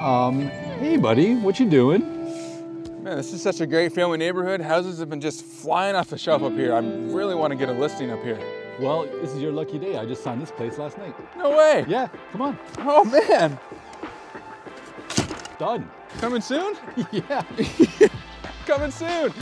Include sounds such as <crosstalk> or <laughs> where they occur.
Um, hey buddy, what you doing? Man, this is such a great family neighborhood. Houses have been just flying off the shelf up here. I really want to get a listing up here. Well, this is your lucky day. I just signed this place last night. No way. Yeah, come on. Oh man. Done. Coming soon? <laughs> yeah. <laughs> Coming soon.